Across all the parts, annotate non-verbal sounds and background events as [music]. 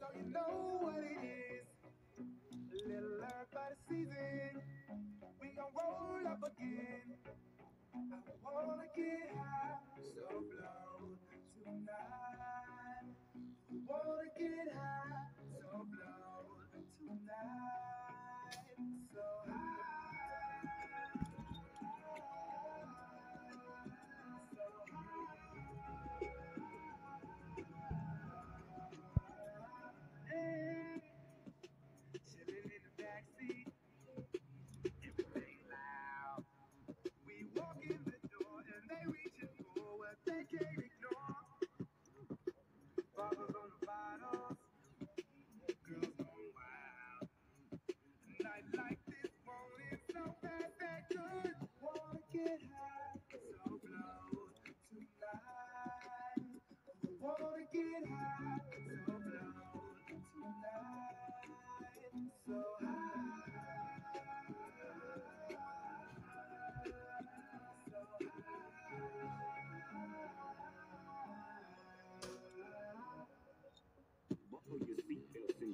So you know what it is. What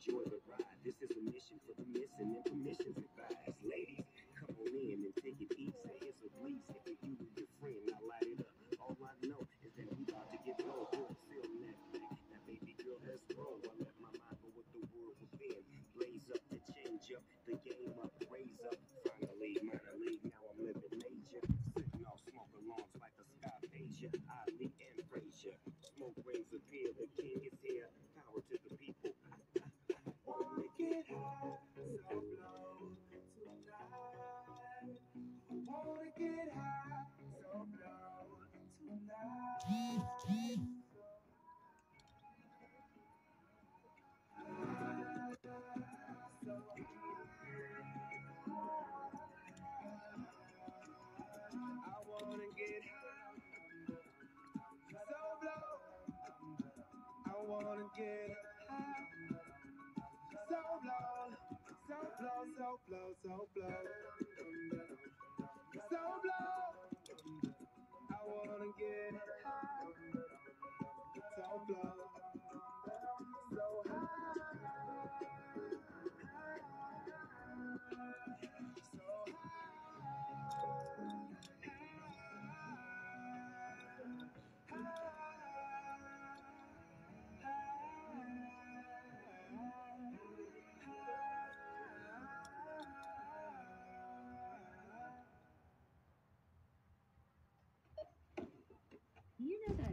enjoy the ride. This is a mission for the missing and permissions advised. Ladies, come on in and take it easy. It's a breeze if you and your get high, so blow tonight. I wanna get high, so blow. I wanna get high. So blow, so blow, so blow, so blow.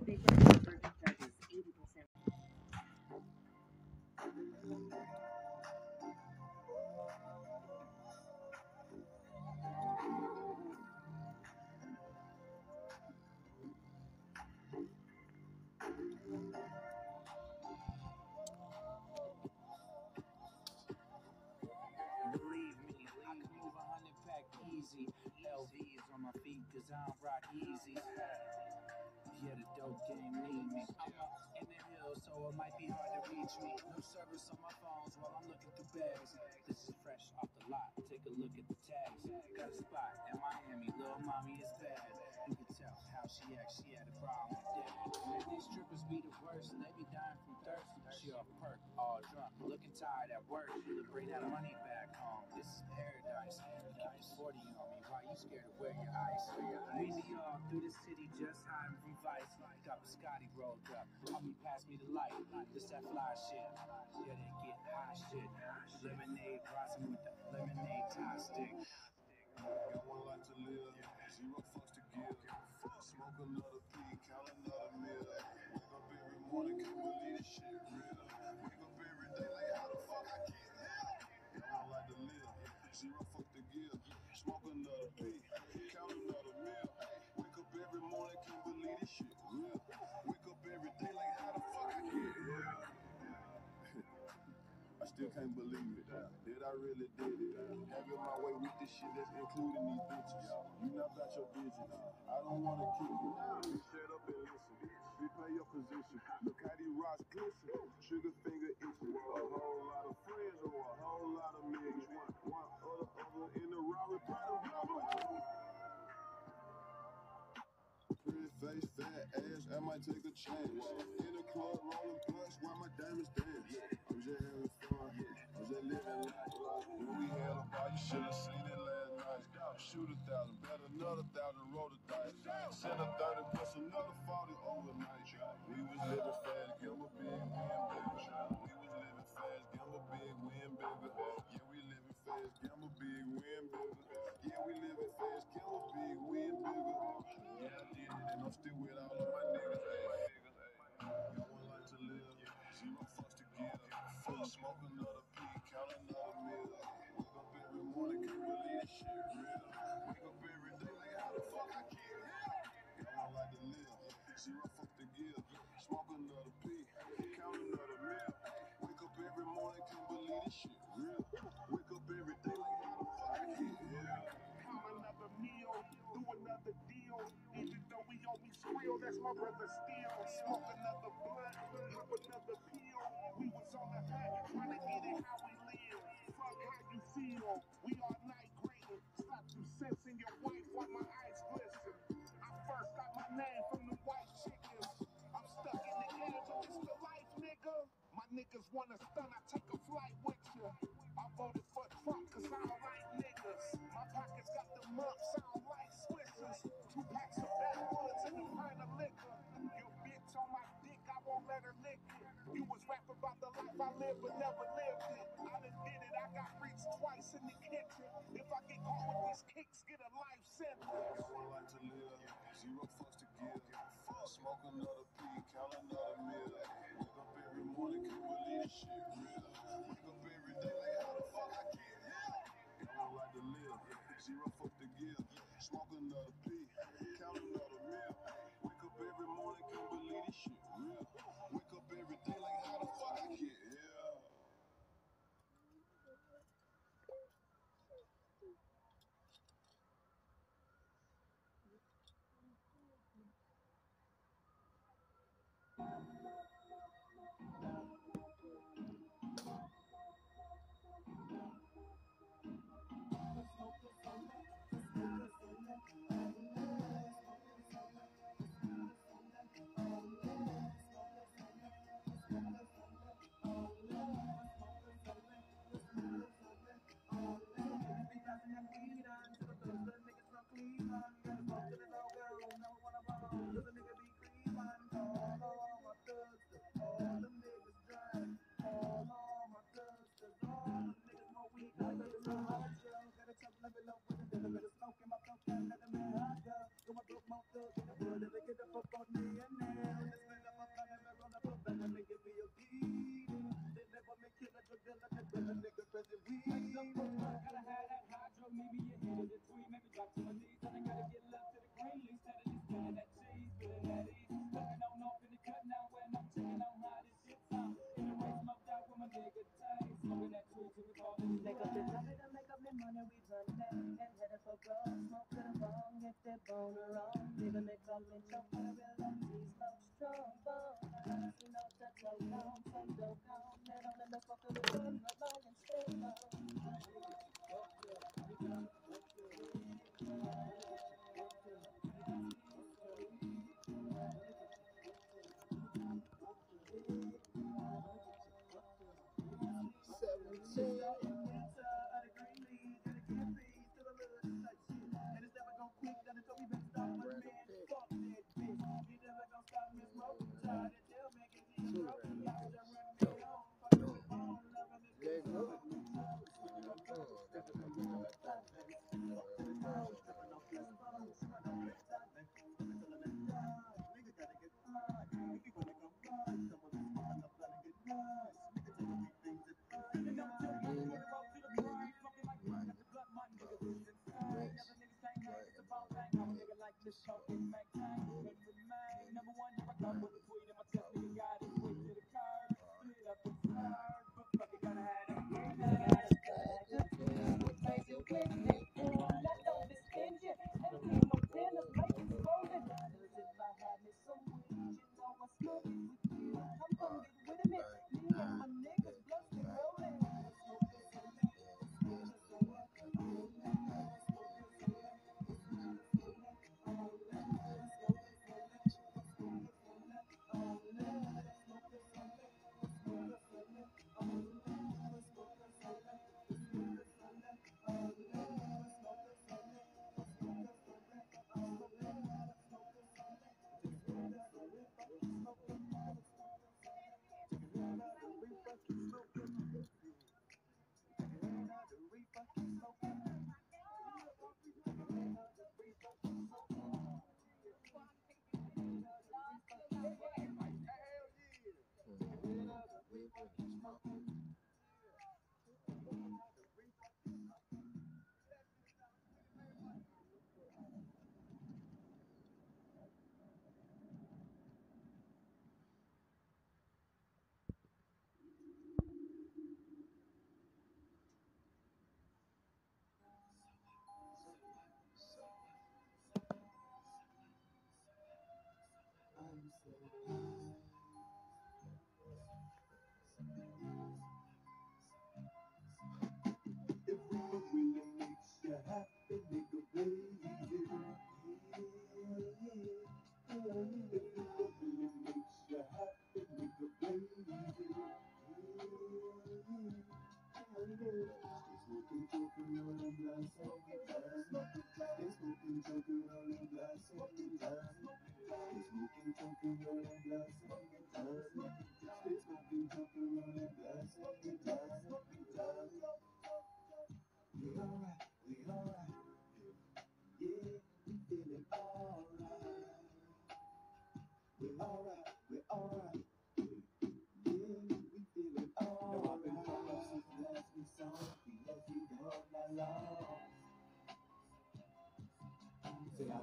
Easy. LVs on my feet, cause I don't rock easy. Game need me. I'm up in the hills, so it might be hard to reach me. No service on my phones while I'm looking through bags. This is fresh off the lot. Take a look at the tags. Got a spot in Miami, little mommy is bad. You can tell how she acts, she had a problem with that. Man, these strippers be the worst, and they be dying from thirst. She off perk, all drunk, looking tired at work. Bring that money back home. This is paradise. Keep this 40 on me. Why you scared to wear your ice? We be all through the city just This that fly shit. Yeah, they get high shit. Lemonade, rising with the lemonade tie stick. Got one life to live, zero fucks to give. Smoke another P, count another meal. Wake up every morning, can't believe this shit real. Wake up every day like how the fuck I get here. Got one life to live, zero fucks to give. Smoke another P, still can't believe it. That I really did it. Having my way with this shit that's including these bitches. You not got your digits. I don't wanna kick you. Just shut up and listen. Replay your position. Look how these rocks glisten. Trigger finger itching. A whole lot of face, fat ass, I might take a chance. In the club, rolling blunts while my diamonds dance. I'm just having fun, I'm just living life. When we had a bar, you should have seen it last night. Shoot a thousand, bet another thousand, roll the dice. Send a 30, plus another 40 overnight. We was living zero fucks to give. Smoke another P, count another meal. Wake up every morning, can't believe this shit real. Wake up every day like how the fuck I get here. Count another meal, do another deal. Even though we always real, that's my brother still. Smoke another blunt, pop another niggas wanna stun, I take a flight with you. I voted for Trump cause I don't like niggas. My pockets got the mumps, sound like Swishers. Two packs of backwoods and a pint of liquor. Your bitch on my dick, I won't let her lick it. You was rapping about the life I live but never lived it. I done did it, I got reached twice in the kitchen. If I get caught with these kicks, get a Amen. something like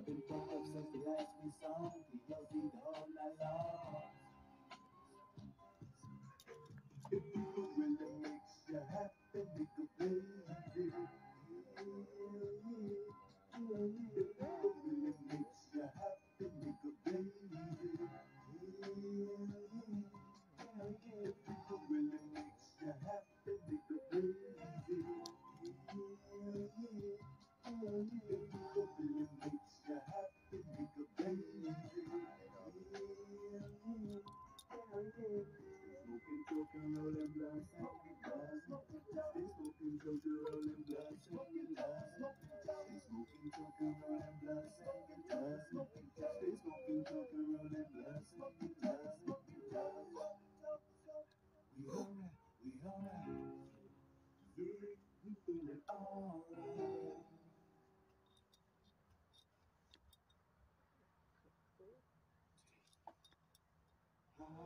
been fucked up since the last we sung. The whole night long. If you really makes you happy, nigga, baby. Yeah, yeah, yeah.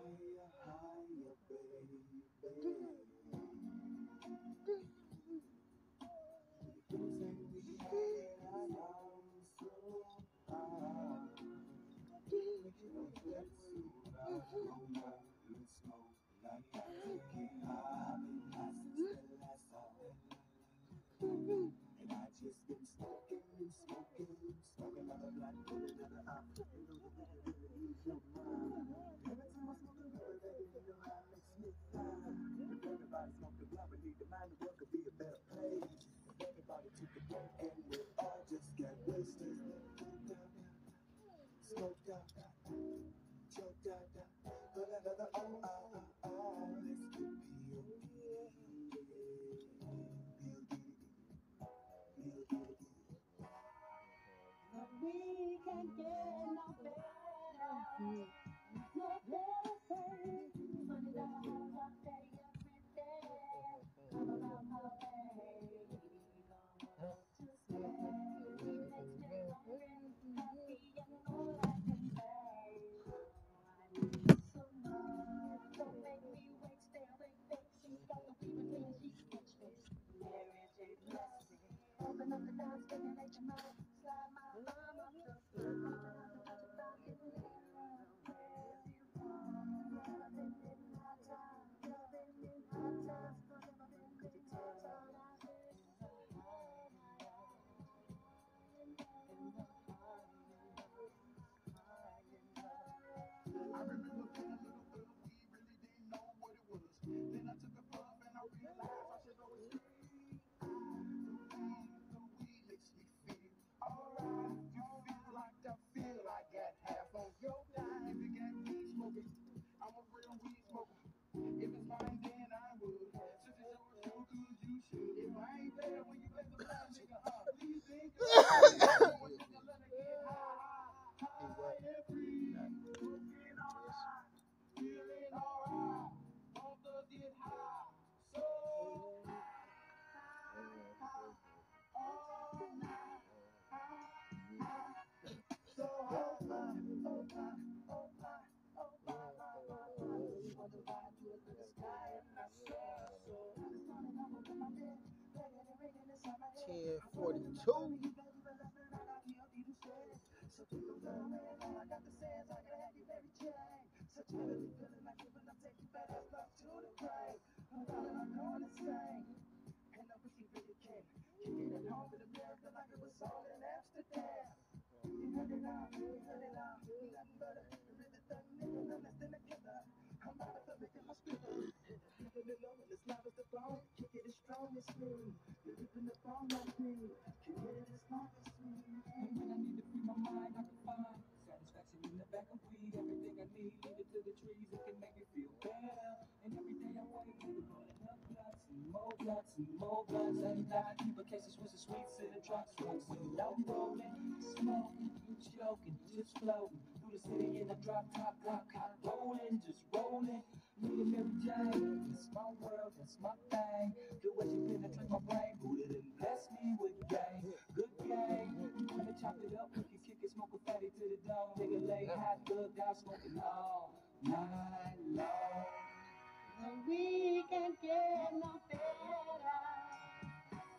higher, higher, baby. 1042. honestly. You're living the phone like me. Committed as long as me. And when I need to free my mind, I can find satisfaction in the back of weed. Everything I need, lead it to the trees. It can make me feel better. And every day I wake up, rolling up blunts more blunts more blunts. And die, keep a case of Swisher Sweets in the truck. Trucks without rolling, smoking, choking, just floating through the city in the drop top, block, hot rolling, just rolling. Reading Mary Jane, it's my world, it's my thing. Do what you can to penetrate my brain, booted and bless me with game. Good game, wanna chop it up, we can kick it, smoke a fatty to the dome. Nigga lay hot, thug out, smoking all night long. And we can get no better,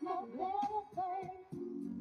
no better place.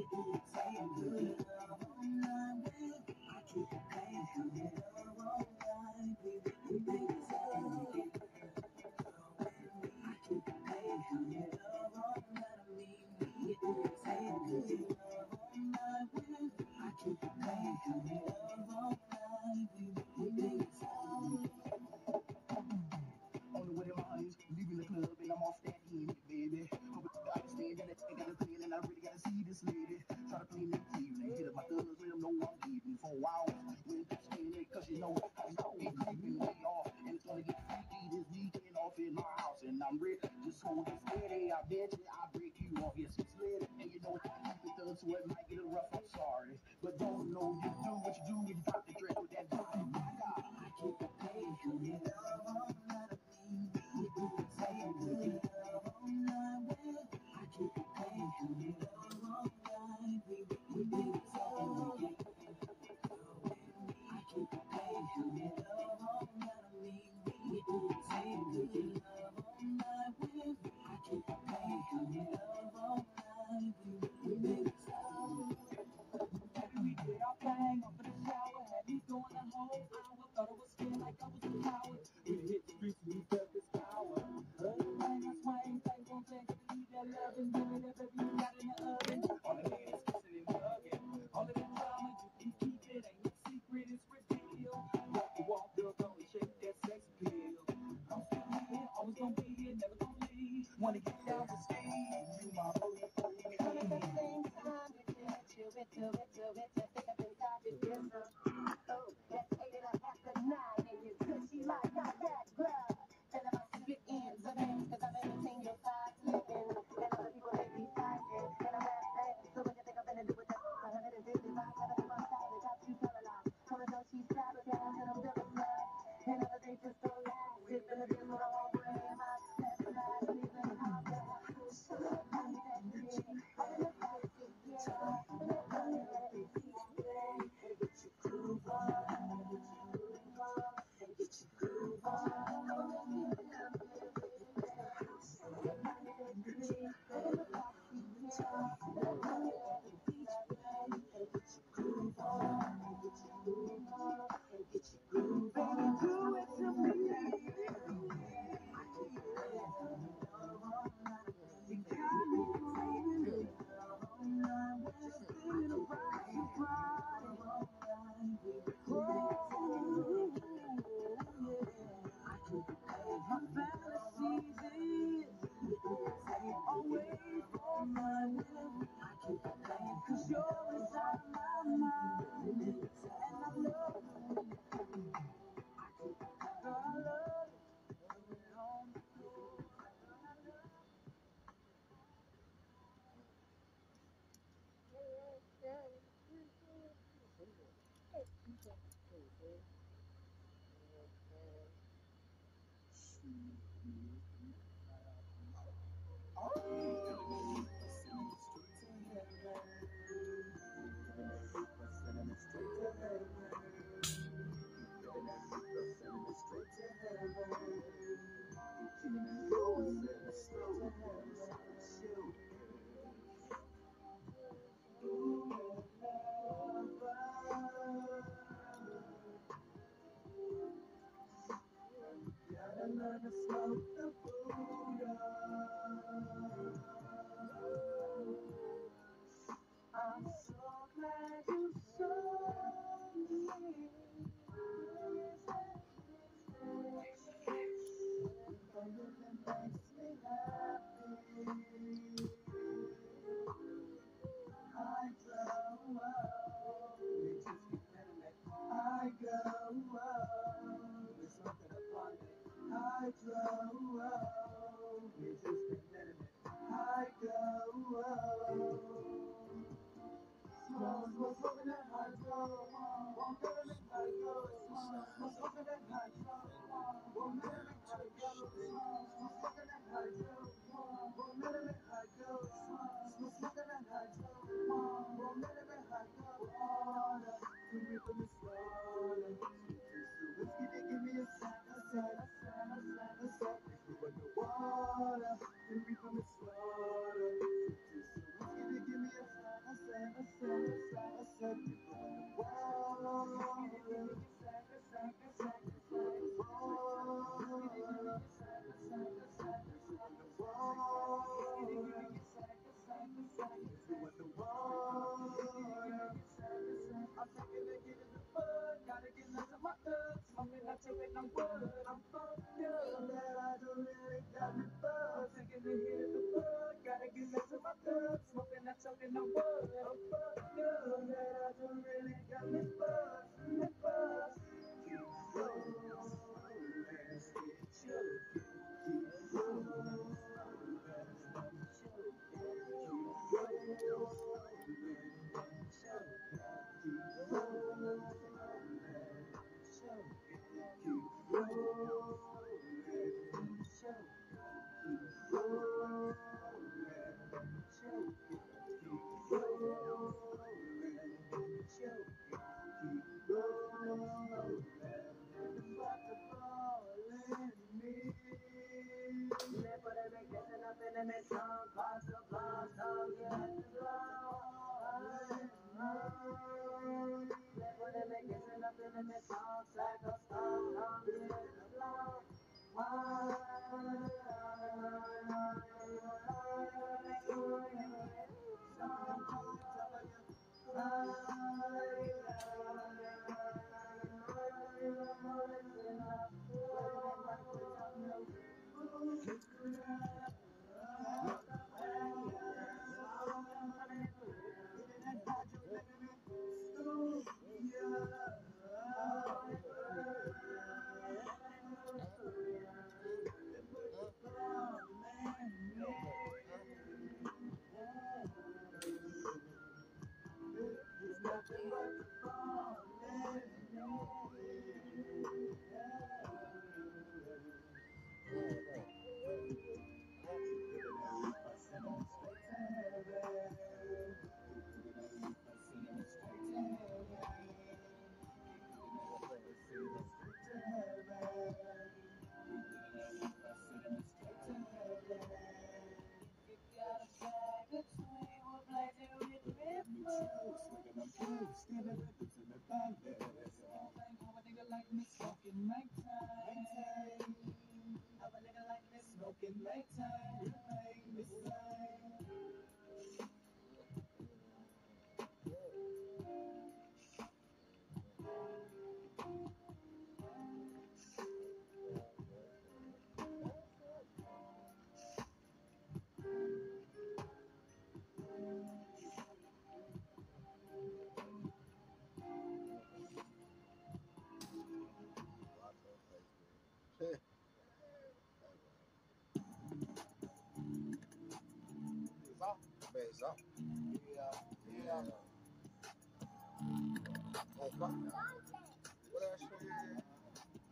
Thank you. wow. When I stay there, cause you know I know it creeping me off. And it's gonna get freaky this weekend off in my house. And I'm ready. Just hold this steady. I bet you I bet Gracias. Up. Yeah, yeah. Oh. What else for?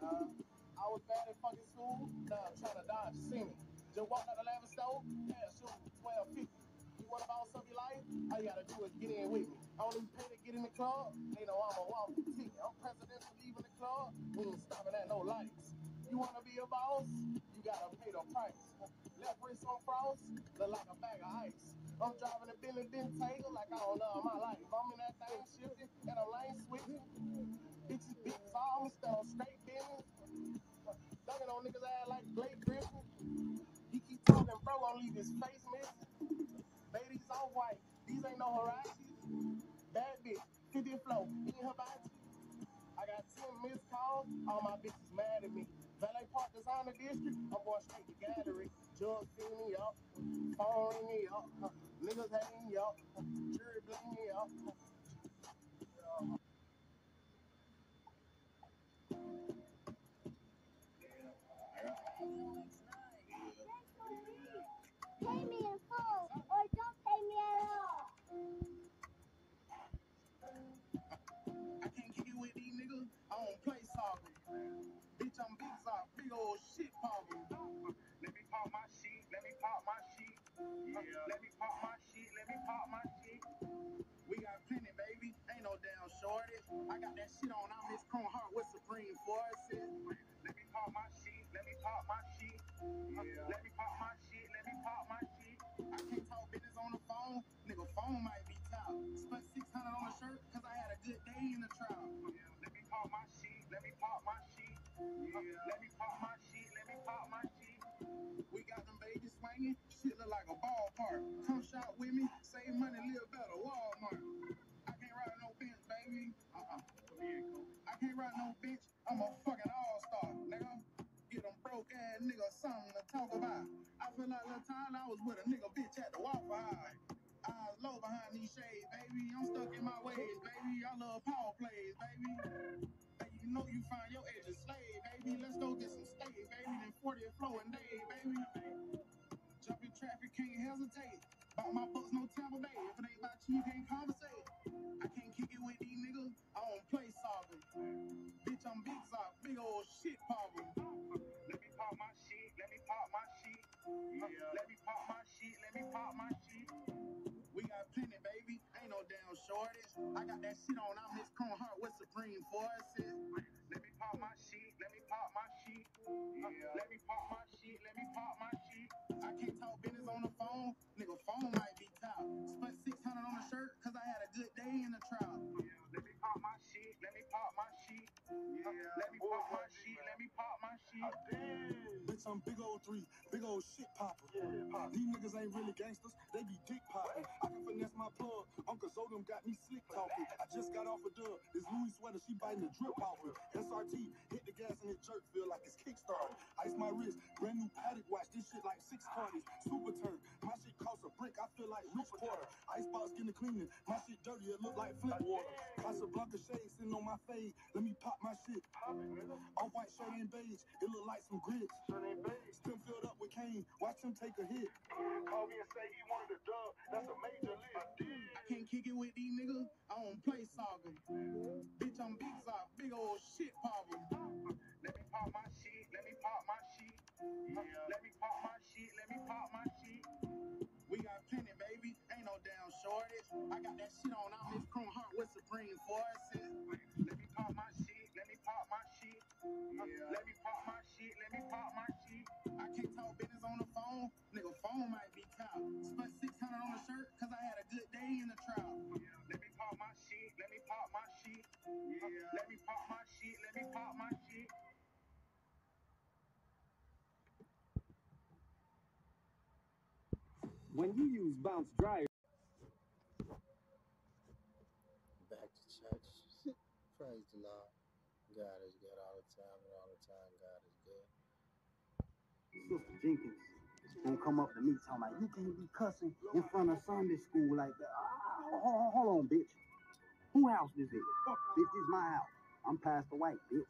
Uh, I was bad at fucking school. Now I'm trying to dodge. Me? Just walked out the lavender stove. Yeah, shoot, twelve fifty. You want to boss up your life? All you gotta do is get in with me. I don't even pay to get in the club. Ain't no I'm a walk the T. I'm presidential leaving the club. We ain't stopping at no lights. You wanna be a boss? You gotta pay the price. Left wrist on frost, look like a bag of ice. I'm driving a Bentley Bentayga like I don't love my life. I'm in that thing shifting and I'm lane switching. Bitches big songs, on straight business. Dunking on niggas ass like Blake Griffin. He keep talking, bro, gonna leave his face missing. Ladies all white, these ain't no Harashis. Bad bitch, 50 flow, eating hibachi. I got 10 missed calls, all my bitches mad at me. Valet Park Designer District, I'm going straight to gallery. Judge fill me up, phone me up, niggas hang up, jury up. Pay me in full or don't pay me at all. I don't play. Bitch, I'm big sock, big old shit poppin'. Let me pop my. Let me pop my sheet. Let me pop my shit. Let me pop my shit. We got plenty, baby. Ain't no damn shortage. I got that shit on. I'm his chrome heart with Supreme Forces. Let me pop my shit. Let me pop my shit. Yeah. Let me pop my shit. Let me pop my shit. I can't talk business on the phone. Nigga, phone might be top. Spent 600 on a shirt because I had a good day in the trial. Yeah. Let me pop my shit. Let me pop my shit. Yeah. Let me pop my shit. Let me pop my got them babies swinging. Shit look like a ballpark. Come shop with me. Save money, live better. Walmart. I can't ride no bench, baby. Uh-uh. I can't ride no bench. I'm a fucking all-star, nigga. Get them broke ass nigga something to talk about. I feel like the time I was with a nigga bitch at the Waffle House. Eyes low behind these shades, baby. I'm stuck in my ways, baby. I love power plays, baby. You know you find your edge a slave, baby. Let's go get some steak, baby. Then 40 flowing day, baby. Jump in traffic, can't hesitate. Bought my books, no Tampa Bay. If it ain't about you, you can't conversate. I can't kick it with these niggas. I don't play soccer. Bitch, I'm big sock, big old shit problem. Let me pop my sheet. Let me pop my sheet. Yeah. Let me pop my sheet. Let me pop my sheet. We got plenty, baby. Ain't no damn shortage. I got that shit on. I'm Miss Chrome Heart with Supreme Forces. Let me pop my sheet. Let me pop my sheet. Uh, yeah. Let me pop my sheet. Let me pop my sheet. I can't talk business on the phone. Nigga, phone might be top. Spent 600 on a shirt because I had a good day in the trial. Let me pop my sheet. Let me pop my sheet. Yeah. Let me pop my sheet. Let me pop my sheet. Uh, Bitch, I'm big old three, big old shit popper. These niggas ain't really gangsters, they be dick Zodum got me talking. I just got off a dub. This Louis sweater, she biting the drip off it. SRT, hit gas and it jerk, feel like it's kickstarted. Ice my wrist, brand new Patek watch. This shit like six cardies. Super turn. My shit costs a brick. I feel like Rich Porter. Icebox getting cleaning. My shit dirty. It look like Flint water. Casablanca shade sitting on my fade. Let me pop my shit. Off white shirt and beige. It look like some grits. Still filled up with cane. Watch him take a hit. Call me and say he wanted a dub. That's a major lift. I can't kick it with these niggas. I don't play soccer. Bitch, I'm big sock, big old shit problem. Let me pop my sheet. Let me pop my sheet. Yeah. Let me pop my sheet. Let me pop my sheet. We got plenty, baby. Ain't no damn shortage. I got that shit on. I'm Miss Chrome Heart with Supreme Forces. Let me pop my sheet. Let me pop my sheet. Yeah. Let me pop my sheet. Let me pop my sheet. I can't talk business on the phone. Nigga, phone might be top. Spent 600 on a shirt because I had a good day in the trial. Let me pop my sheet. Let me pop my sheet. Yeah. Let me pop my sheet. Let me pop my sheet. When you use bounce dryer, Back to church. [laughs] Praise the Lord. God is good all the time, and all the time God is good. Sister Jenkins gonna come up to me talking about you can't be cussing in front of Sunday school like that. Ah, hold, hold on, bitch. Who house this is? Bitch, this is my house. I'm Pastor White, bitch.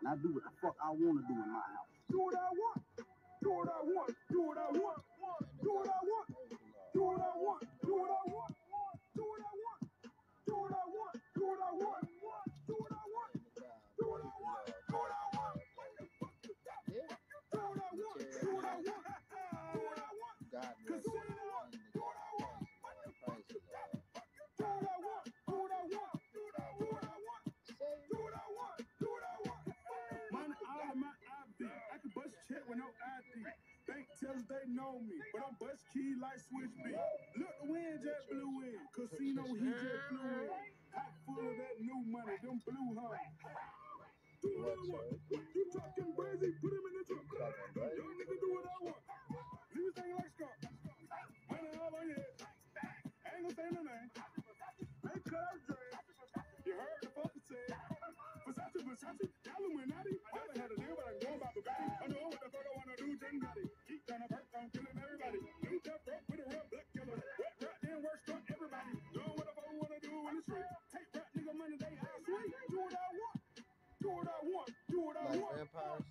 And I do what the fuck I wanna do in my house. Do what I want. Do what I want. Do what I want. Do what I want. Do what I want. Do what I want. Do what I want. Do what I want. Do what I want. Do what I want. Do what I want. Do what I want. Yeah. Do what I want. Do what I want. Do what I want. God Cause bless do you. what I want. Do with no ID. Bank tellers they know me, but I'm bust key like Switch B. Look, the wind just blew in. Casino he just blew in. Hot full of that new money, them blue hunters. Do what I want. You talking crazy? Put him in the truck. Young nigga do what I want. Leave me singing like Scott. Money all on your head. Ain't gonna say no name. Ain't cut out. You heard the fucker say. Versace, Illuminati. Never had a deal, but I'm going Bugatti. I know what the fuck I wanna do, Gotti. Keep to perk, I'm killing everybody. New death rock with a black killer. Wet rat, then work struck everybody. Doing what the fuck I wanna do in the street. Take rap, nigga, money, they ass sweet. Do what I want. Do what I want. Do what I Like want. vampires.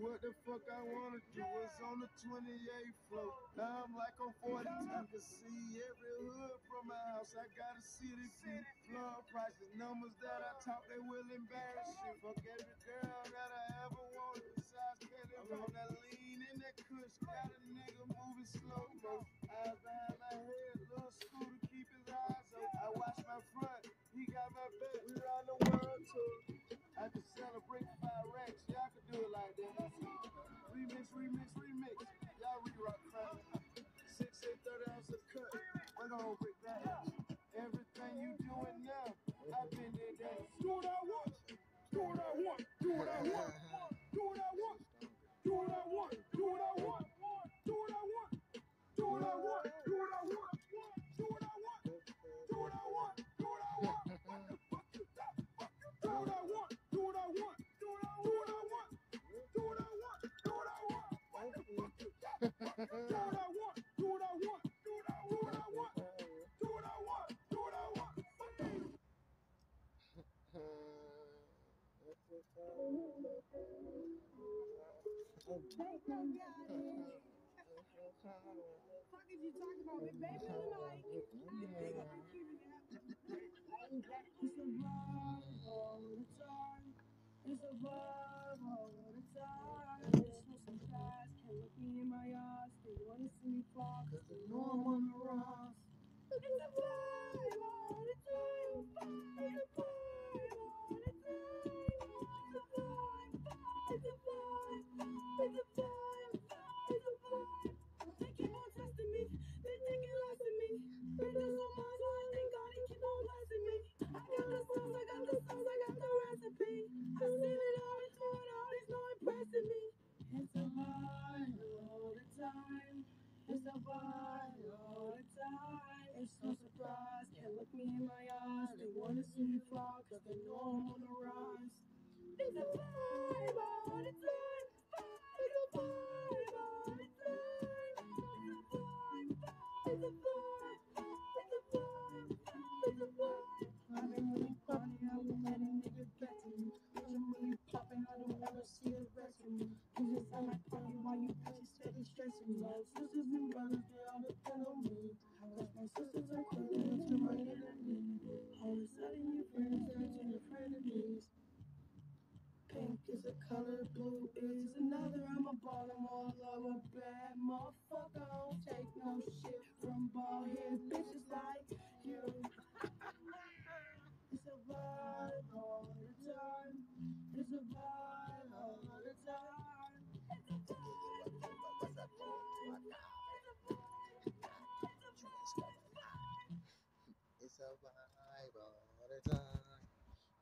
what the fuck I wanna do. It's on the 28th floor. Now I'm like on 40. I can see every hood from my house. I gotta city view. Flood prices, numbers that I talk, they will embarrass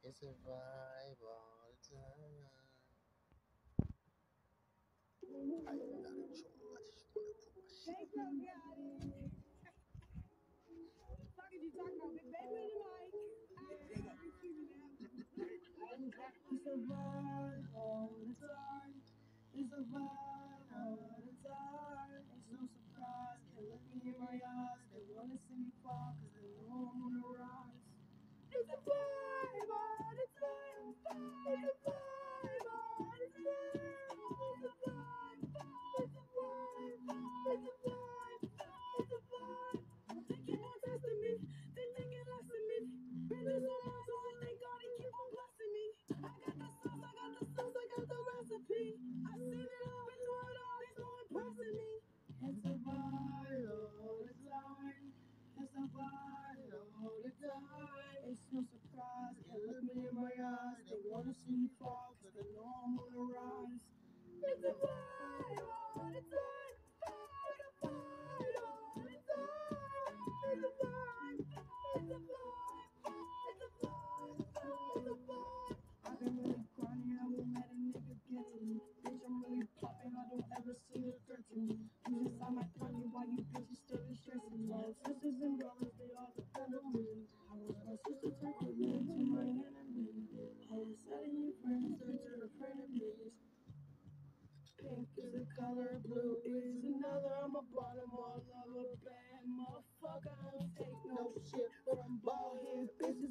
It's all the time. I am not. I just want to bro, got it. Fuck did you talk about? Baby in the mic. I'm all the time. It's a vibe.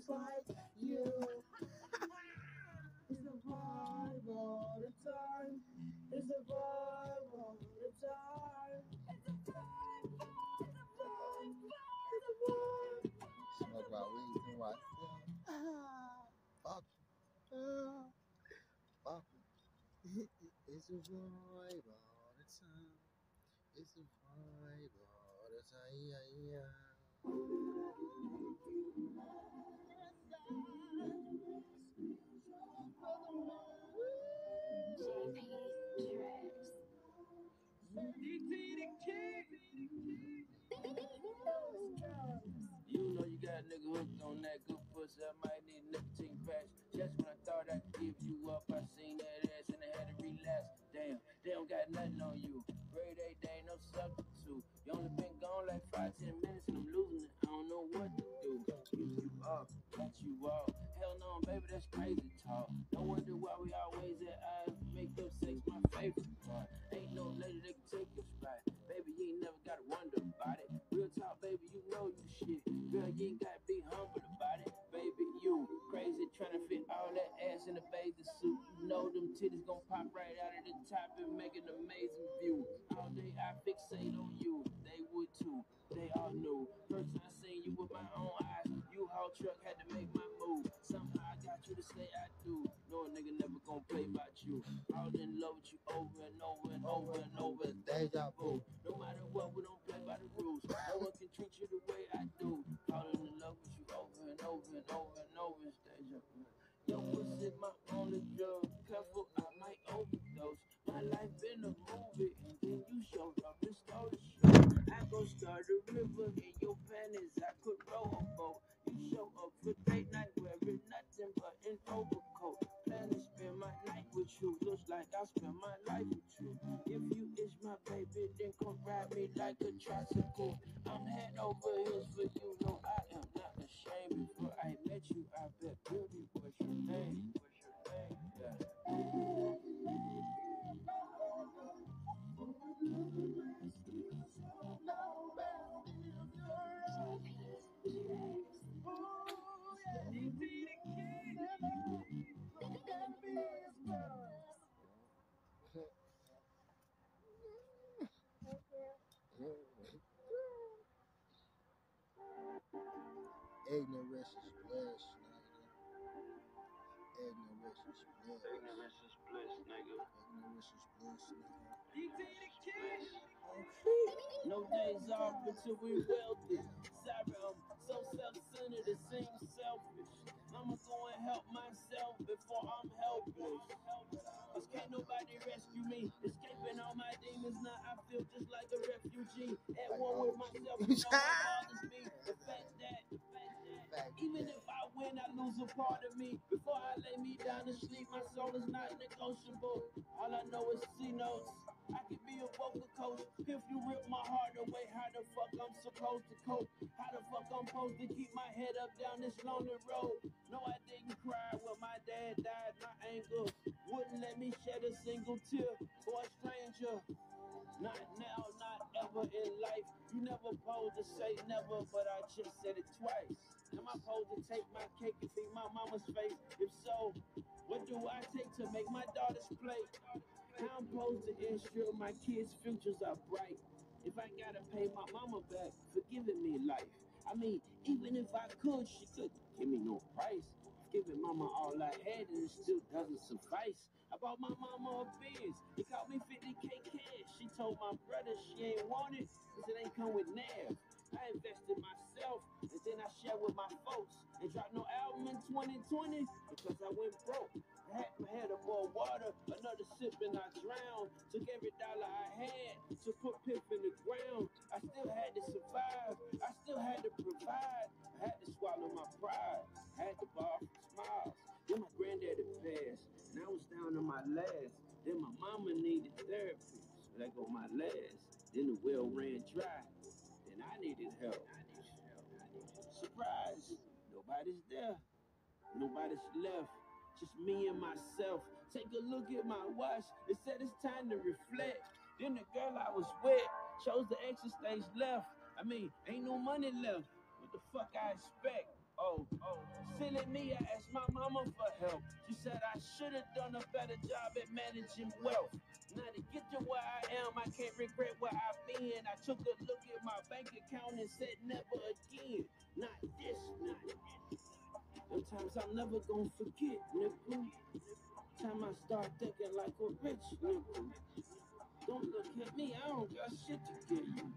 just you. It's a vibe all the time. It's a vibe all the time. It's the vibe, it's the vibe, it's the vibe. Smoke my weed and to myself. fuck. Fuck. It's a vibe all the time. It's a vibe all the time. Yeah, yeah. Hooked on that good pussy. I might need nicotine patch. Just when I thought I could give you up, I seen that ass and I had to relapse. Damn, they don't got nothing on you. Grade A, they ain't no substitute. You only been gone like five, ten minutes and I'm losing it. I don't know what to do. Use you up, got you off. Hell no, baby, that's crazy talk. No wonder why we always at odds. Make up sex my favorite part. Ain't no lady that can take your spot. Baby, you ain't never gotta wonder about it. Real talk, baby, you know you shit. Girl, you ain't gotta be humble about it. Baby, you crazy trying to fit all that ass in a bathing suit. You know them titties gon' pop right out of the top and make an amazing view. All day I fixate on you. They would too. They all knew. First time I seen you with my own eyes. You haul truck had to make my move. Somehow I got you to say I do. A nigga never gon' play about you. All in love with you over and over and over and over. Deja vu. No matter what, we don't play by the rules. No one can treat you the way I do. Falling in love with you over and over and over and over. It's deja vu. Your pussy my only drug. Careful, I might overdose. My life in a movie, and then you showed up and stole the show. I go start a river in your panties. I could I'll spend my life with you. If you is my baby, then come ride me like a tricycle. I'm head over heels for you. Ignorance is bliss, nigga. Ignorance is bliss. Ignorance is bliss, nigga. Ignorance is bliss, nigga. No days off until we wealthy. Sorry, I'm so self-centered, it seems selfish. I'ma go and help myself before I'm helpless. Cause can't nobody rescue me. Escaping all my demons, now I feel just like a refugee. At war with myself, you know what bothers me. The fact that, the fact that, even if I win, I lose a part of me. Before I lay me down to sleep, my soul is not negotiable. All I know is C notes. I could be a vocal coach if you rip my heart away. How the fuck I'm supposed to cope? How the fuck I'm supposed to keep my head up down this lonely road? No, I didn't cry when my dad died. My anger wouldn't let me shed a single tear for a stranger. Not now, not ever in life. You never supposed to say never, but I just said it twice. Am I supposed to take my cake and feed my mama's face? If so, what do I take to make my daughter's plate? How I'm supposed to ensure my kids' futures are bright? If I gotta pay my mama back for giving me life. I mean, even if I could, she could give me no price. Giving mama all I had and it still doesn't suffice. I bought my mama a Benz. It cost me 50k cash. She told my brother she ain't want it because it ain't come with nav. I invested myself and then I shared with my folks and dropped no album in 2020 because I went broke. I had my head above water, another sip and I drowned. Took every dollar I had to put Pip in the ground. I still had to survive. I still had to provide. I had to swallow my pride. I had to borrow from smiles. Then my granddaddy passed, and I was down on my last. Then my mama needed therapy, so that go my last. Then the well ran dry, I needed help. Surprise! Nobody's there. Nobody's left. Just me and myself. Take a look at my watch. It said it's time to reflect. Then the girl I was with chose the exit stage left. I mean, ain't no money left. What the fuck I expect? Oh, oh, silly me, I asked my mama for help. She said I should have done a better job at managing wealth. Now to get to where I am, I can't regret where I've been. I took a look at my bank account and said never again. Not this, not this. Sometimes I'm never gonna forget, nigga. Time I start thinking like a rich nigga. Don't look at me, I don't got shit to give you.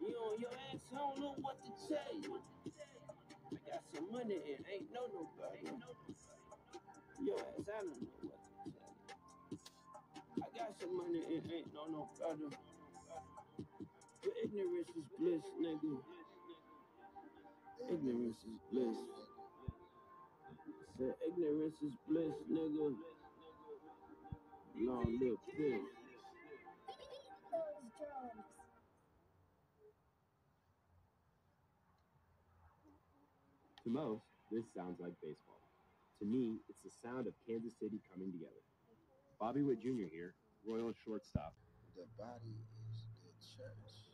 You on your ass, I don't know what to tell you. Got some money and ain't know nobody. Your ass, I don't know what to tell you. I got some money and ain't know no better. But ignorance is bliss, nigga. Ignorance is bliss. Said ignorance is bliss, nigga. Long live [laughs] this. To most, this sounds like baseball. To me, it's the sound of Kansas City coming together. Bobby Witt Jr. here, Royal shortstop. The body is the church.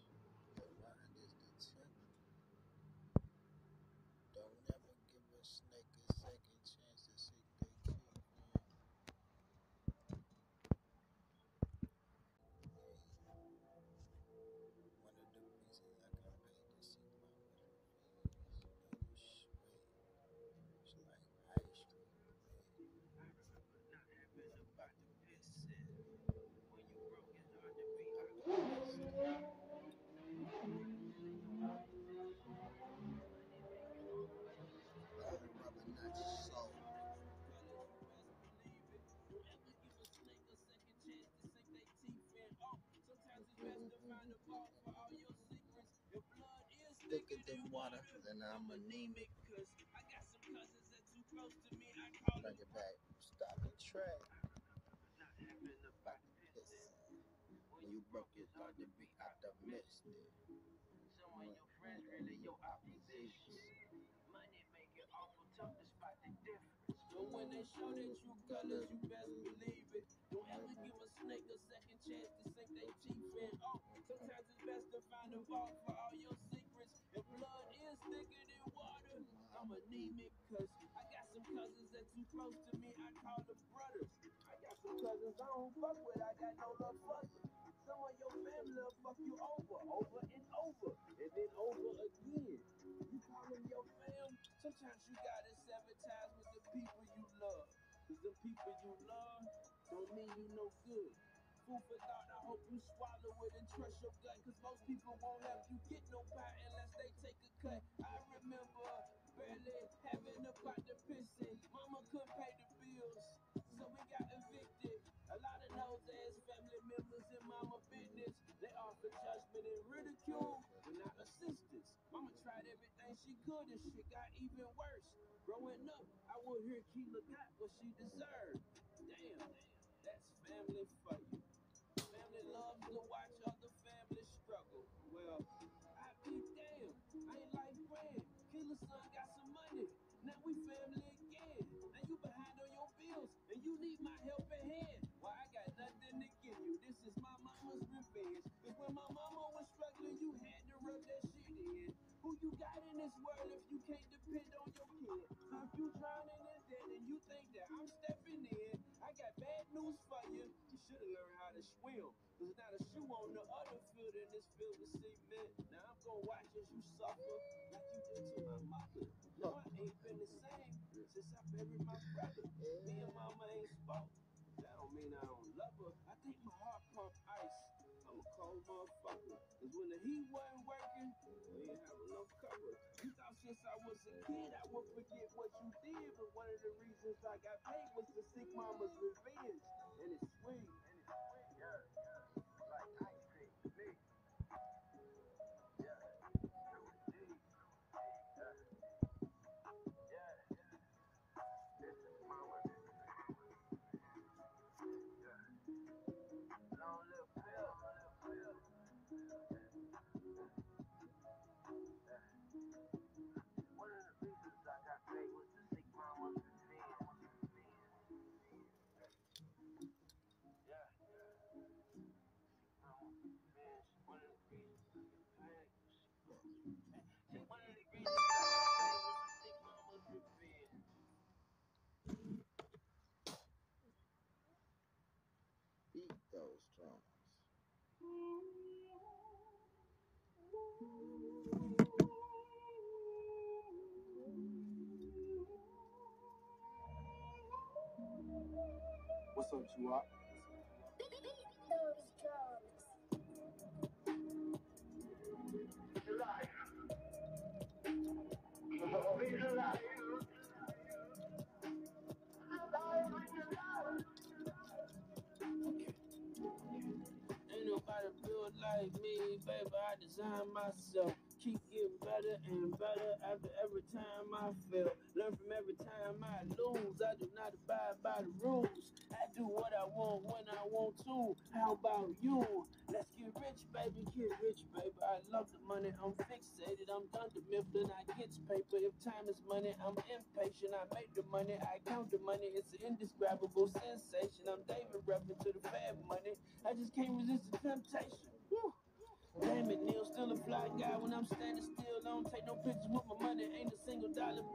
Than water, then I'm anemic. Bring it back. Stop the track. When you broke it, thought to be optimistic. Some of your friends really your opposition. Money make it awful tough to spot the difference. But when they show their true colors, you best believe it. Don't ever give a snake a second chance to sink their teeth in. Oh, sometimes it's best to find a vault for all your I'm anemic, cause I got some cousins that too close to me, I call them brothers. I got some cousins I don't fuck with, I got no love for them. Some of your family will fuck you over, over and over, and then over again. You call them your fam, sometimes you gotta sabotage with the people you love. Cause the people you love don't mean you no good. Food for thought, I hope you swallow it and trust your gut. Cause most people won't help you get no pie unless they take a cut. I remember barely having a pot to piss in. Mama couldn't pay the bills, so we got evicted. A lot of those ass family members in mama business. They offer judgment and ridicule, but not assistance. Mama tried everything she could and shit got even worse. Growing up, I would hear Keela got what she deserved. Damn, that's family for you. Family loves to watch other families struggle. Well, Son got some money. Now we family again. Now you behind on your bills and you need my helping hand. Well, I got nothing to give you. This is my mama's revenge. Cause when my mama was struggling, you had to rub that shit in. Who you got in this world if you can't depend on your kid? So if you drowning in debt and you think that I'm stepping in, I got bad news for you. You should have learned how to swim. Cause not a shoe on the other field in this field of cement. Now I'm gonna watch as you suffer like you did to my mother. No, I ain't been the same since I buried my brother. Me and mama ain't spoke. That don't mean I don't love her. I think my heart pump ice. I'm a cold motherfucker. Cause when the heat wasn't working, we ain't have enough cover. You thought since I was a kid I would forget what you did, but one of the reasons I got paid was to seek mama's revenge. And it's sweet. Those drums. What's up, Chuak? Designed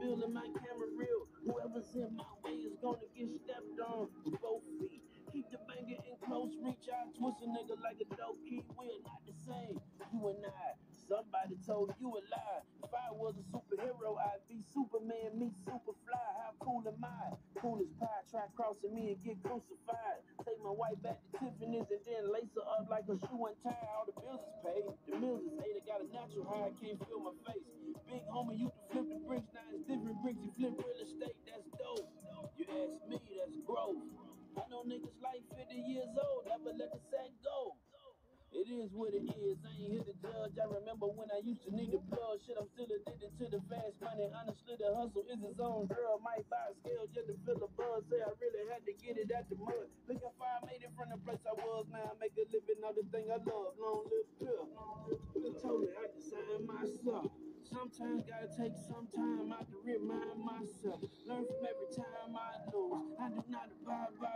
in my camera real. Whoever's in my way is gonna get stepped on with both feet. Keep the banger in close reach. I twist a nigga like a dope key. We're not the same, you and I. Somebody told you a lie. If I was a superhero, I'd be Superman, me Superfly. How cool am I? Cool as pie. Try crossing me and get crucified. Take my wife back to Tiffany's and then lace her up like a shoe and tie. All the bills is paid. The mills is paid. I got a natural high. I can't feel my face. Big homie, you the 50 years old. Never let the sack go. It is what it is. I ain't here to judge. I remember when I used to need the plug. Shit, I'm still addicted to the fast money. Honestly, the hustle is its own girl. Might buy a scale just to feel a buzz. Say I really had to get it out the mud. Look how far I made it from the place I was. Now I make a living out the thing I love. Long live told me I designed myself. Sometimes gotta take some time out to remind myself. Learn from every time I lose. I do not abide by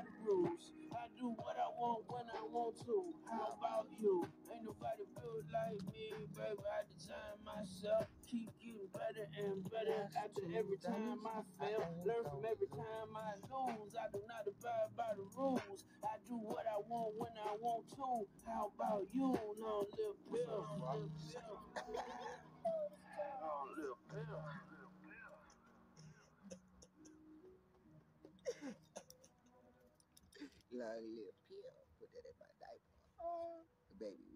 when I want to. How about you? Ain't nobody built like me, baby. I design myself. Keep getting better and better after every time I fail. Learn from every time I lose. I do not abide by the rules. I do what I want when I want to. How about you? No, little Bill. Little Bill. Oh, little Bill. Like a little pill. Put that in my diaper. The baby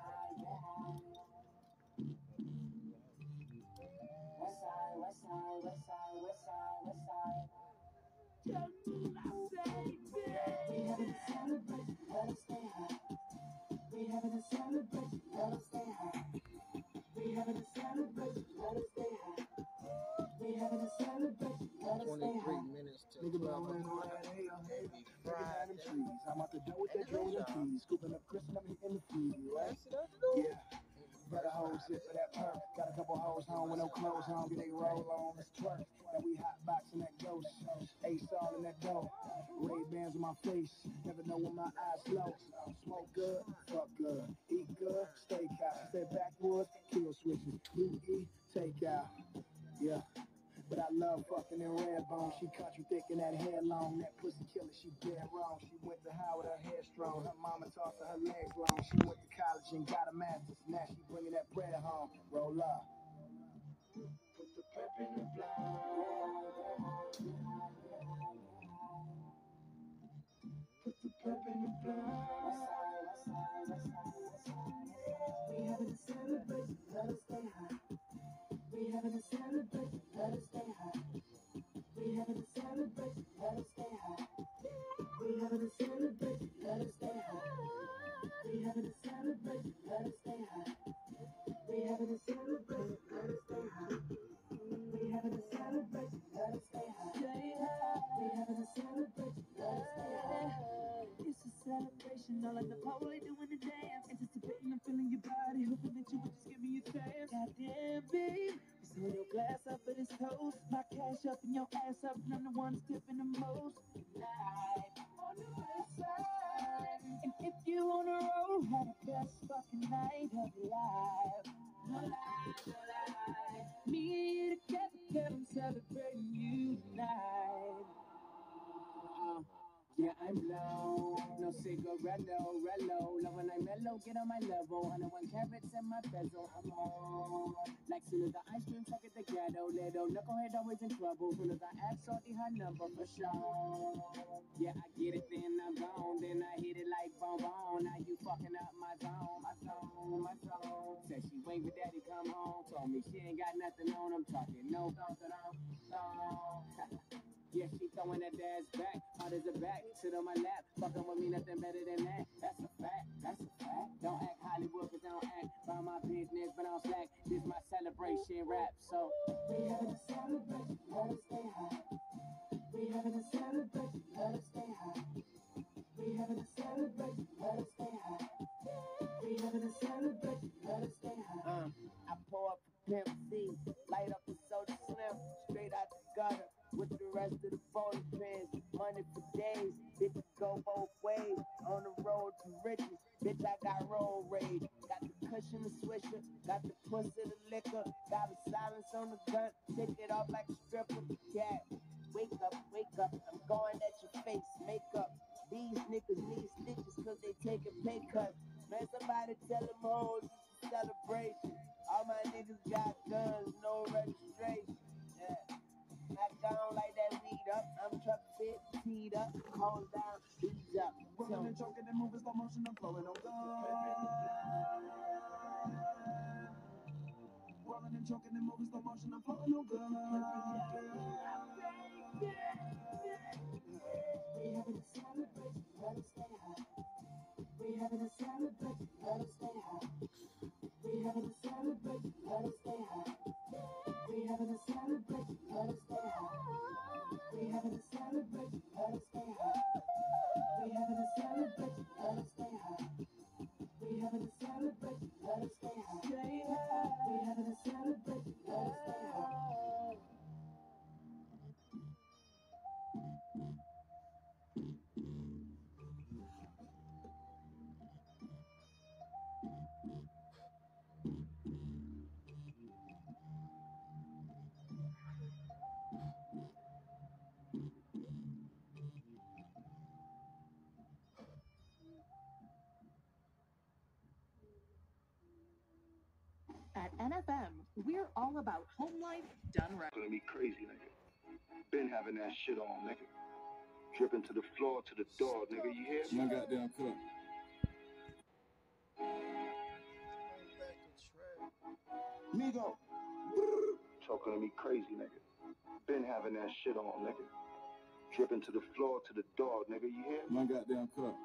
Looking at them trees. I'm out the door with that drone and keys. Scooping up Chris and I'm hitting the feed, right? That's what I do. Yeah. Better hoes sit for that perk. Got a couple hoes home with no clothes on. Get they roll on. Let's twerk. Now we hot boxing that ghost. Ace all in that dough. Ray Bans on my face. Never know when my eyes slow. Smoke good, fuck good. Eat good, steak out. Step backwoods, kill switches. Eat, take out. Yeah. But I love fucking in red bone. She country thick and that hair long. That pussy killer, she dead wrong. She went to Howard, her hair strong. Her mama taught her her legs long. She went to college and got a master's. Now she bringing that bread home. Roll up. Put the pep in the blood. Put the pep in the blood. We having a celebration, let us stay high. We having a celebration, let us high. We having a celebration, let us stay high. We having a celebration, let us stay high. We having a celebration, let us stay high. We having a celebration, let us stay high. We having a celebration, let us stay high. It's a celebration, all like the doing the dance. Cash up and your ass up, and I'm the one tipping the most. Tonight, on the west side. And if you the road, have the best fucking night of your life. No lie, yeah, I'm low. No cigarello, rello. Love when I mellow, get on my level. 101 carats in my bezel. I'm on. Like soon as the ice cream truck at the ghetto. Little knucklehead always in trouble. Soon as I ask shorty her number for sure. Yeah, I get it, then I'm gone. Then I hit it like boom boom. Now you fucking up my zone, my zone, my zone. Said she wait for daddy come home. Told me she ain't got nothing on. I'm talking no, don't, don't, don't. Yeah, she throwing that ass back, hard as a back, sit on my lap, fucking with me, nothing better than that. That's a fact, that's a fact. Don't act Hollywood, cause don't act by my business, but I'm slack. This my celebration rap, so We having a celebration, let us stay high. We having a celebration, let us stay high. We having a celebration, let us stay high. We having a celebration, let us stay high. uh, I pour up for Pimp C, light up the soda slim, straight out the gutter. With the rest of the bowling pins, money for days, bitch go both ways. On the road to riches, bitch I got road rage. Got the cushion, the swisher, got the pussy, the liquor, got a silence on the gun, take it off like a stripper. Yeah, wake up, wake up, I'm going at your face, makeup. These niggas need stitches cause they taking pay cuts. Man, somebody tell them hoes it's a celebration. All my niggas got guns, no registration. Yeah. I gone like that weed up. I'm truck fit, teed up, calm down, ease up. Rolling and choking and moving slow motion, I'm flowing on Rolling and choking and moving slow motion, I'm flowing oh on good. We having a celebration, let us stay high. We having a celebration, let us stay high. We having a celebration, let us stay high. We having a celebration, NFM, we're all about home life done right. Gonna be crazy, nigga. Been having that shit on, nigga. Dripping to the floor, to the door, nigga, you hear? My goddamn cup. Migo. Talking to me crazy, nigga. Been having that shit on, nigga. Dripping to the floor, to the door, nigga, you hear? My goddamn cup.